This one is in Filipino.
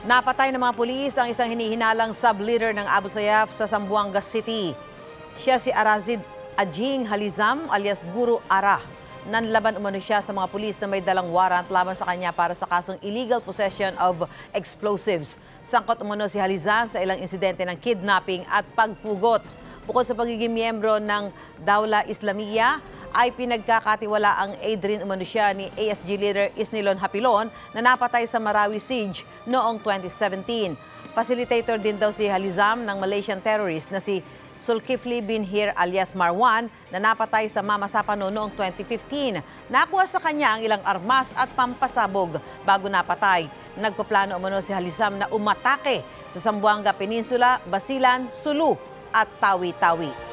Napatay ng mga pulis ang isang hinihinalang sub-leader ng Abu Sayyaf sa Zamboanga City. Siya si Arazid Ajing Halizam alias Guru Ara. Nanlaban umano siya sa mga pulis na may dalang warrant laban sa kanya para sa kasong illegal possession of explosives. Sangkot umano si Halizam sa ilang insidente ng kidnapping at pagpugot. Bukod sa pagiging miyembro ng Dawla Islamiyya, ay pinagkakatiwala ang aid rin umano ni ASG leader Isnilon Hapilon na napatay sa Marawi Siege noong 2017. Facilitator din daw si Halizam ng Malaysian terrorist na si Sulkifli bin Hir alias Marwan na napatay sa Mama Sapano noong 2015. Nakuha sa kanya ang ilang armas at pampasabog bago napatay. Nagpaplano umano si Halizam na umatake sa Zamboanga Peninsula, Basilan, Sulu at Tawi-Tawi.